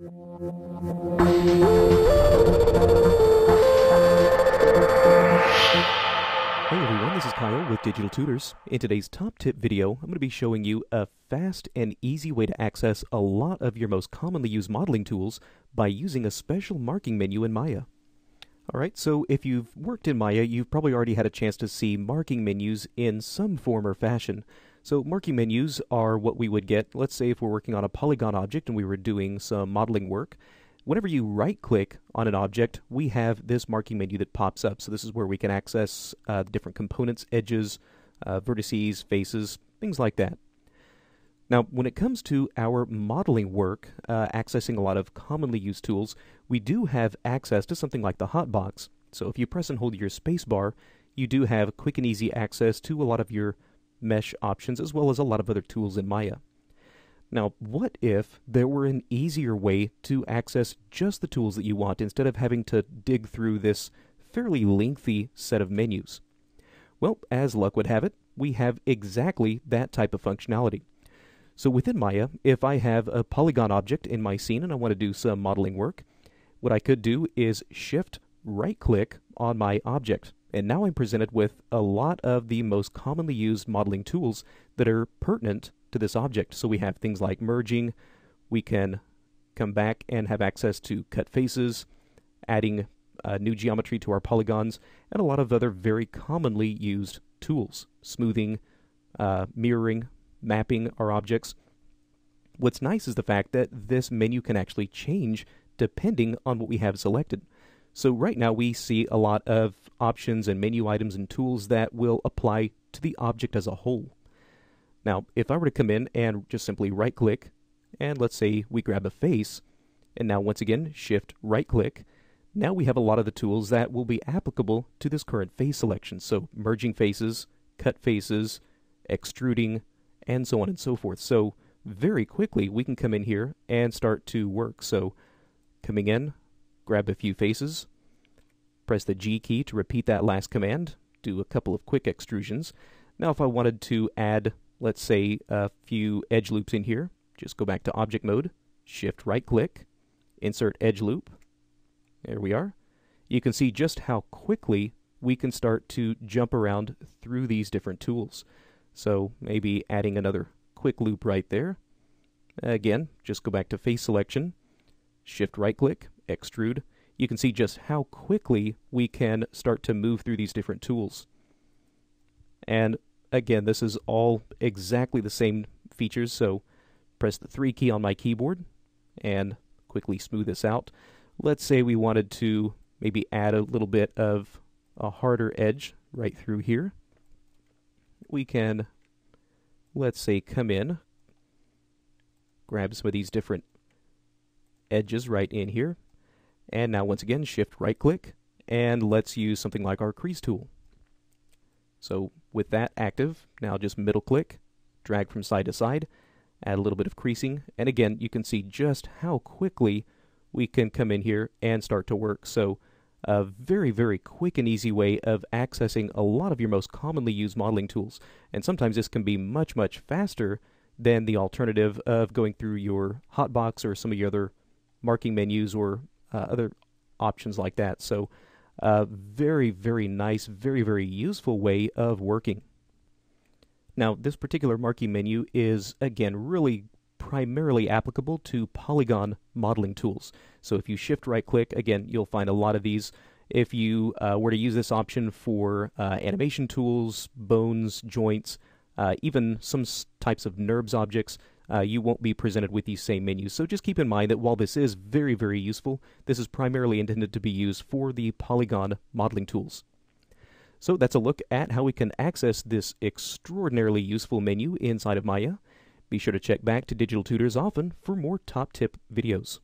Hey everyone, this is Kyle with Digital Tutors. In today's top tip video, I'm going to be showing you a fast and easy way to access a lot of your most commonly used modeling tools by using a special marking menu in Maya. Alright, so if you've worked in Maya, you've probably already had a chance to see marking menus in some form or fashion. So marking menus are what we would get, let's say if we're working on a polygon object and we were doing some modeling work, Whenever you right click on an object, we have this marking menu that pops up. So this is where we can access uh, different components, edges, uh, vertices, faces, things like that. Now, when it comes to our modeling work, uh, accessing a lot of commonly used tools, we do have access to something like the hotbox. So if you press and hold your spacebar, you do have quick and easy access to a lot of your mesh options as well as a lot of other tools in Maya. Now, what if there were an easier way to access just the tools that you want instead of having to dig through this fairly lengthy set of menus? Well, as luck would have it, we have exactly that type of functionality. So within Maya, if I have a polygon object in my scene and I want to do some modeling work, what I could do is shift right click on my object. And now I'm presented with a lot of the most commonly used modeling tools that are pertinent to this object. So we have things like merging, we can come back and have access to cut faces, adding uh, new geometry to our polygons, and a lot of other very commonly used tools, smoothing, uh, mirroring, mapping our objects. What's nice is the fact that this menu can actually change depending on what we have selected. So right now we see a lot of options and menu items and tools that will apply to the object as a whole. Now, if I were to come in and just simply right click, and let's say we grab a face, and now once again, shift right click, now we have a lot of the tools that will be applicable to this current face selection. So merging faces, cut faces, extruding, and so on and so forth. So very quickly we can come in here and start to work. So coming in, grab a few faces, press the G key to repeat that last command, do a couple of quick extrusions. Now if I wanted to add let's say a few edge loops in here. Just go back to object mode, shift right click, insert edge loop. There we are. You can see just how quickly we can start to jump around through these different tools. So maybe adding another quick loop right there. Again, just go back to face selection, shift right click, extrude. You can see just how quickly we can start to move through these different tools. And again, this is all exactly the same features, so press the 3 key on my keyboard and quickly smooth this out. Let's say we wanted to maybe add a little bit of a harder edge right through here. We can, let's say, come in, grab some of these different edges right in here, and now once again, shift right click, and let's use something like our crease tool. So with that active, now just middle click, drag from side to side, add a little bit of creasing, and again, you can see just how quickly we can come in here and start to work. So a very, very quick and easy way of accessing a lot of your most commonly used modeling tools. And sometimes this can be much, much faster than the alternative of going through your hotbox or some of your other marking menus or other options like that. So a very, very nice, very, very useful way of working. Now, this particular marking menu is, again, really primarily applicable to polygon modeling tools. So if you shift right click, again, you'll find a lot of these. If you uh, were to use this option for uh, animation tools, bones, joints, uh, even some types of NURBS objects, uh, you won't be presented with these same menus. So just keep in mind that while this is very, very useful, this is primarily intended to be used for the polygon modeling tools. So that's a look at how we can access this extraordinarily useful menu inside of Maya. Be sure to check back to Digital Tutors often for more top tip videos.